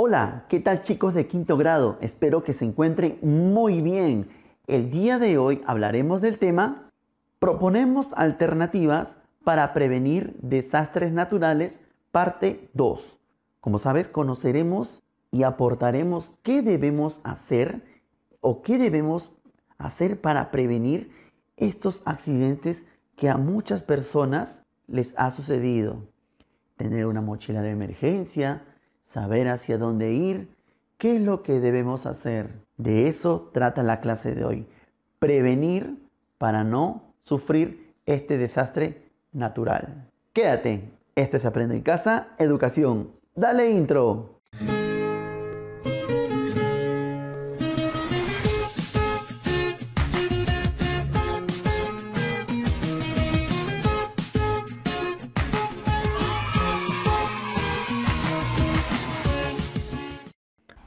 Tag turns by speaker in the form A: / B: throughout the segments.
A: Hola, ¿qué tal chicos de quinto grado? Espero que se encuentren muy bien. El día de hoy hablaremos del tema Proponemos alternativas para prevenir desastres naturales, parte 2. Como sabes, conoceremos y aportaremos qué debemos hacer o qué debemos hacer para prevenir estos accidentes que a muchas personas les ha sucedido. Tener una mochila de emergencia, saber hacia dónde ir, qué es lo que debemos hacer. De eso trata la clase de hoy. Prevenir para no sufrir este desastre natural. Quédate, este se aprende en casa, educación. Dale intro.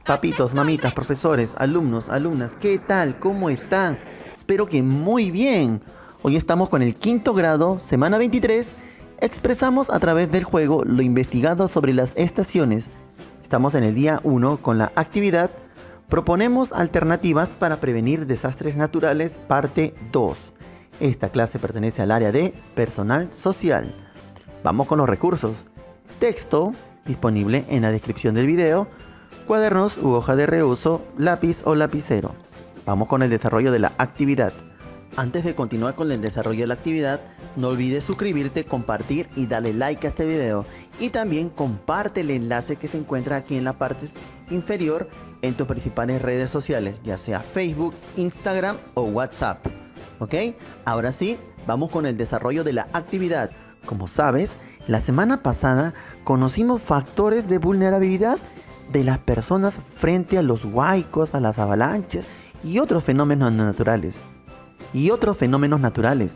A: Papitos, mamitas, profesores, alumnos, alumnas, ¿qué tal? ¿Cómo están? Espero que muy bien. Hoy estamos con el quinto grado, semana 23. Expresamos a través del juego lo investigado sobre las estaciones. Estamos en el día 1 con la actividad Proponemos alternativas para prevenir desastres naturales, parte 2. Esta clase pertenece al área de personal social. Vamos con los recursos. Texto disponible en la descripción del video cuadernos u hoja de reuso, lápiz o lapicero. Vamos con el desarrollo de la actividad. Antes de continuar con el desarrollo de la actividad, no olvides suscribirte, compartir y darle like a este video. Y también comparte el enlace que se encuentra aquí en la parte inferior en tus principales redes sociales, ya sea Facebook, Instagram o WhatsApp. ¿Ok? Ahora sí, vamos con el desarrollo de la actividad. Como sabes, la semana pasada conocimos factores de vulnerabilidad de las personas frente a los huaicos, a las avalanchas y otros fenómenos naturales. Y otros fenómenos naturales.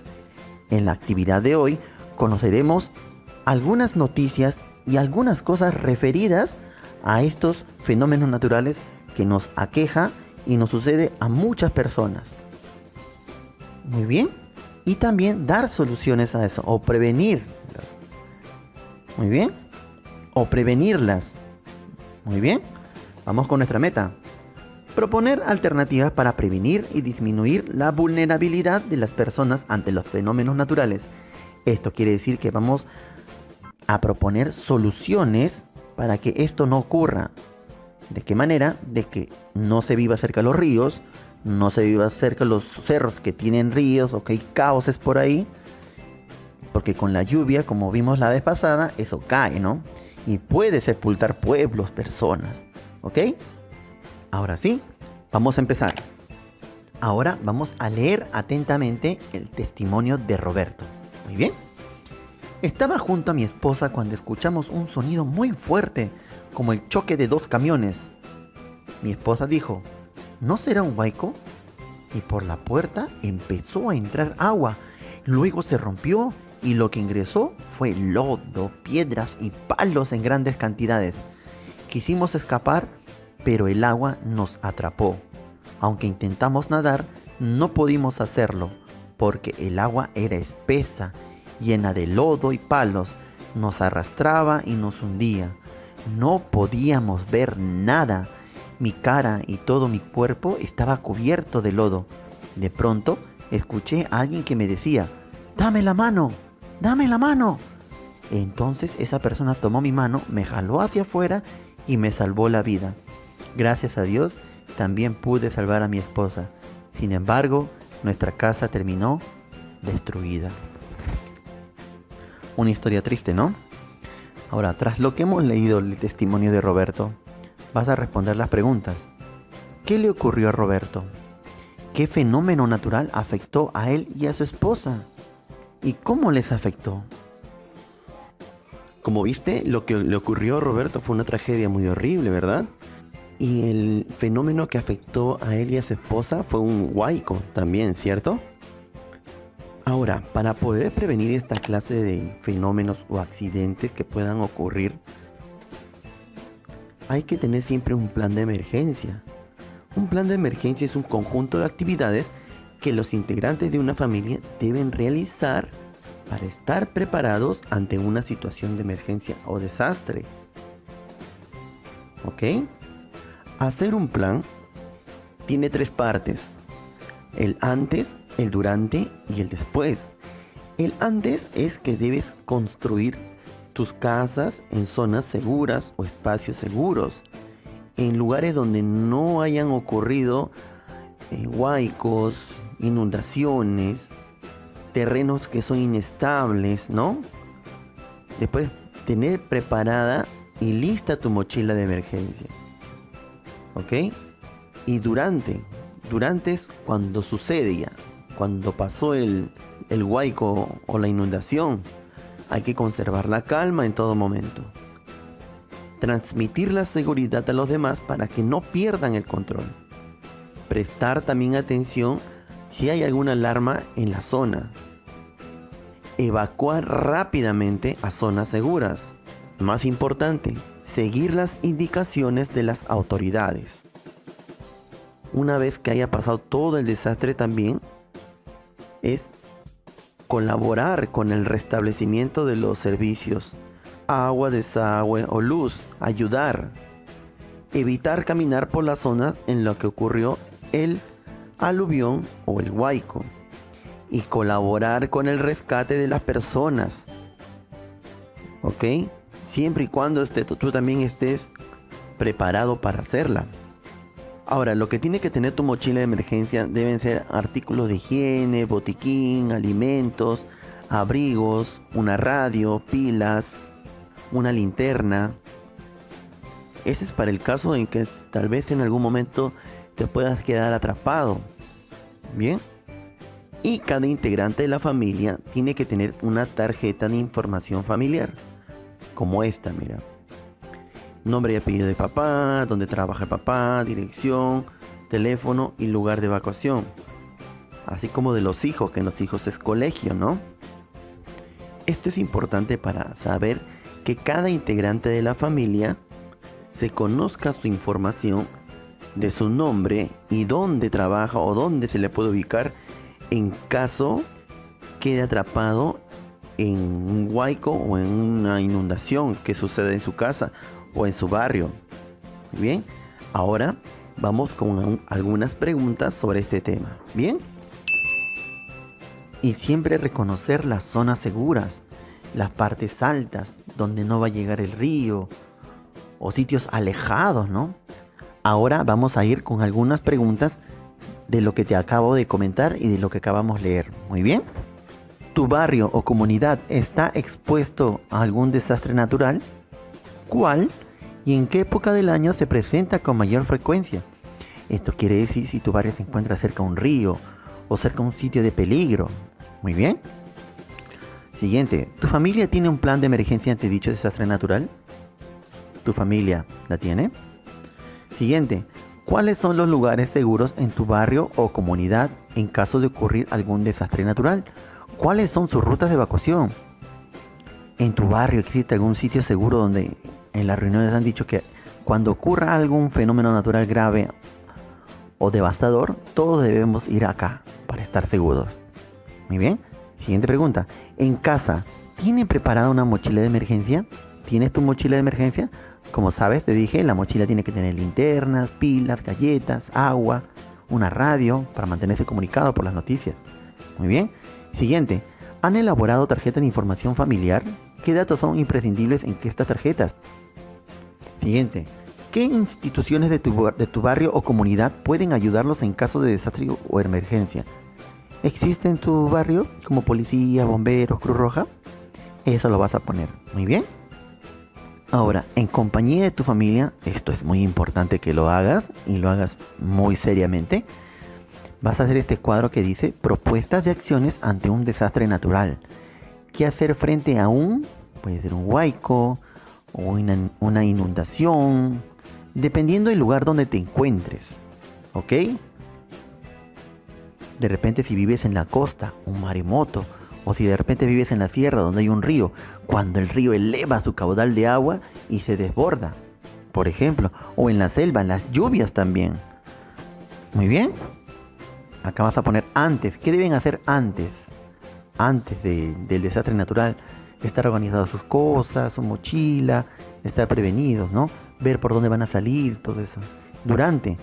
A: En la actividad de hoy conoceremos algunas noticias y algunas cosas referidas a estos fenómenos naturales que nos aqueja y nos sucede a muchas personas. Muy bien. Y también dar soluciones a eso o prevenirlas. Muy bien. O prevenirlas. Muy bien, vamos con nuestra meta. Proponer alternativas para prevenir y disminuir la vulnerabilidad de las personas ante los fenómenos naturales. Esto quiere decir que vamos a proponer soluciones para que esto no ocurra. ¿De qué manera? De que no se viva cerca de los ríos, no se viva cerca de los cerros que tienen ríos o que hay cauces por ahí. Porque con la lluvia, como vimos la vez pasada, eso cae, ¿no? Y puede sepultar pueblos, personas. ¿Ok? Ahora sí, vamos a empezar. Ahora vamos a leer atentamente el testimonio de Roberto. Muy bien. Estaba junto a mi esposa cuando escuchamos un sonido muy fuerte, como el choque de dos camiones. Mi esposa dijo, ¿no será un huaico? Y por la puerta empezó a entrar agua. Luego se rompió y lo que ingresó fue lodo, piedras y palos en grandes cantidades. Quisimos escapar, pero el agua nos atrapó. Aunque intentamos nadar, no pudimos hacerlo, porque el agua era espesa, llena de lodo y palos, nos arrastraba y nos hundía. No podíamos ver nada. Mi cara y todo mi cuerpo estaba cubierto de lodo. De pronto escuché a alguien que me decía, Dame la mano dame la mano. Entonces esa persona tomó mi mano, me jaló hacia afuera y me salvó la vida. Gracias a Dios también pude salvar a mi esposa. Sin embargo, nuestra casa terminó destruida. Una historia triste, ¿no? Ahora, tras lo que hemos leído el testimonio de Roberto, vas a responder las preguntas. ¿Qué le ocurrió a Roberto? ¿Qué fenómeno natural afectó a él y a su esposa? ¿Y cómo les afectó? Como viste, lo que le ocurrió a Roberto fue una tragedia muy horrible, ¿verdad? Y el fenómeno que afectó a él y a su esposa fue un huaico también, ¿cierto? Ahora, para poder prevenir esta clase de fenómenos o accidentes que puedan ocurrir, hay que tener siempre un plan de emergencia. Un plan de emergencia es un conjunto de actividades que los integrantes de una familia deben realizar para estar preparados ante una situación de emergencia o desastre. ¿Ok? Hacer un plan tiene tres partes. El antes, el durante y el después. El antes es que debes construir tus casas en zonas seguras o espacios seguros, en lugares donde no hayan ocurrido eh, inundaciones, terrenos que son inestables, ¿no? Después, tener preparada y lista tu mochila de emergencia. ¿Ok? Y durante, durante es cuando sucede cuando pasó el, el o la inundación, hay que conservar la calma en todo momento. Transmitir la seguridad a los demás para que no pierdan el control. Prestar también atención si hay alguna alarma en la zona. Evacuar rápidamente a zonas seguras. Más importante, seguir las indicaciones de las autoridades. Una vez que haya pasado todo el desastre también, es colaborar con el restablecimiento de los servicios, agua, desagüe o luz, ayudar, evitar caminar por la zona en la que ocurrió el aluvión o el huaico y colaborar con el rescate de las personas. ¿Ok? Siempre y cuando esté, tú también estés preparado para hacerla. Ahora, lo que tiene que tener tu mochila de emergencia deben ser artículos de higiene, botiquín, alimentos, abrigos, una radio, pilas, una linterna. Ese es para el caso en que tal vez en algún momento te puedas quedar atrapado. Bien. Y cada integrante de la familia tiene que tener una tarjeta de información familiar. Como esta, mira nombre y apellido de papá, dónde trabaja el papá, dirección, teléfono y lugar de evacuación. Así como de los hijos, que en los hijos es colegio, ¿no? Esto es importante para saber que cada integrante de la familia se conozca su información de su nombre y dónde trabaja o dónde se le puede ubicar en caso quede atrapado en un huaico o en una inundación que sucede en su casa o en su barrio. Bien, ahora vamos con algunas preguntas sobre este tema. Bien. Y siempre reconocer las zonas seguras, las partes altas, donde no va a llegar el río, o sitios alejados, ¿no? Ahora vamos a ir con algunas preguntas de lo que te acabo de comentar y de lo que acabamos de leer. Muy bien. ¿Tu barrio o comunidad está expuesto a algún desastre natural? ¿Cuál? y en qué época del año se presenta con mayor frecuencia. Esto quiere decir si tu barrio se encuentra cerca de un río o cerca de un sitio de peligro. Muy bien. Siguiente, ¿tu familia tiene un plan de emergencia ante dicho desastre natural? ¿Tu familia la tiene? Siguiente, ¿cuáles son los lugares seguros en tu barrio o comunidad en caso de ocurrir algún desastre natural? ¿Cuáles son sus rutas de evacuación? ¿En tu barrio existe algún sitio seguro donde en las reuniones han dicho que cuando ocurra algún fenómeno natural grave o devastador, todos debemos ir acá para estar seguros. Muy bien. Siguiente pregunta. En casa, ¿tiene preparada una mochila de emergencia? ¿Tienes tu mochila de emergencia? Como sabes, te dije, la mochila tiene que tener linternas, pilas, galletas, agua, una radio para mantenerse comunicado por las noticias. Muy bien. Siguiente. ¿Han elaborado tarjetas de información familiar? ¿Qué datos son imprescindibles en estas tarjetas? Siguiente. ¿Qué instituciones de tu, de tu barrio o comunidad pueden ayudarlos en caso de desastre o emergencia? ¿Existe en tu barrio como policía, bomberos, Cruz Roja? Eso lo vas a poner. Muy bien. Ahora, en compañía de tu familia, esto es muy importante que lo hagas y lo hagas muy seriamente. Vas a hacer este cuadro que dice propuestas de acciones ante un desastre natural. ¿Qué hacer frente a un, puede ser un huaico, o una, inundación, dependiendo del lugar donde te encuentres. ¿Ok? De repente si vives en la costa, un maremoto, o si de repente vives en la sierra donde hay un río, cuando el río eleva su caudal de agua y se desborda, por ejemplo, o en la selva, en las lluvias también. Muy bien. Acá vas a poner antes. ¿Qué deben hacer antes? Antes del desastre natural estar organizado sus cosas, su mochila, estar prevenidos, ¿no? ver por dónde van a salir, todo eso. Durante,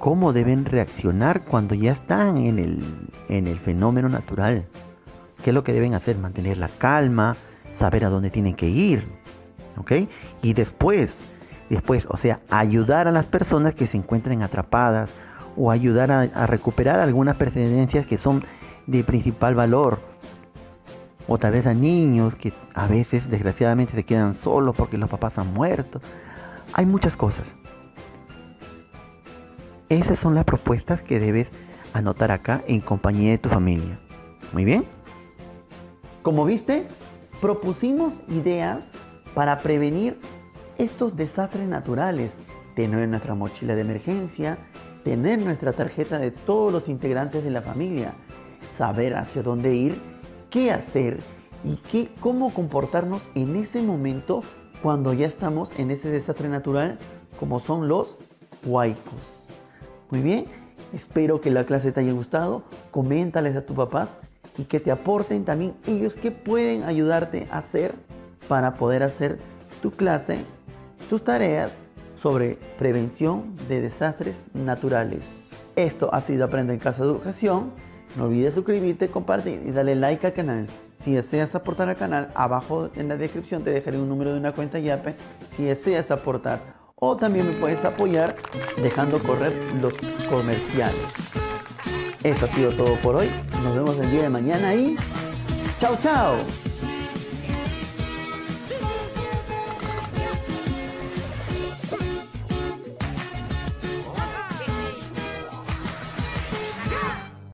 A: cómo deben reaccionar cuando ya están en el fenómeno natural. ¿Qué es lo que deben hacer? Mantener la calma, saber a dónde tienen que ir. ¿Ok? Y después, después, o sea, ayudar a las personas que se encuentren atrapadas o ayudar a, recuperar algunas pertenencias que son de principal valor. O tal vez a niños que a veces desgraciadamente se quedan solos porque los papás han muerto. Hay muchas cosas. Esas son las propuestas que debes anotar acá en compañía de tu familia. Muy bien.
B: Como viste, propusimos ideas para prevenir estos desastres naturales. Tener nuestra mochila de emergencia, tener nuestra tarjeta de todos los integrantes de la familia, saber hacia dónde ir, qué hacer y qué, cómo comportarnos en ese momento cuando ya estamos en ese desastre natural como son los huaicos. Muy bien, espero que la clase te haya gustado, coméntales a tu papá y que te aporten también ellos qué pueden ayudarte a hacer para poder hacer tu clase, tus tareas sobre prevención de desastres naturales. Esto ha sido Aprende en Casa de Educación. No olvides suscribirte, compartir y darle like al canal. Si deseas aportar al canal, abajo en la descripción te dejaré un número de una cuenta YAPE si deseas aportar. O también me puedes apoyar dejando correr los comerciales. Eso ha sido todo por hoy. Nos vemos el día de mañana y chao chao.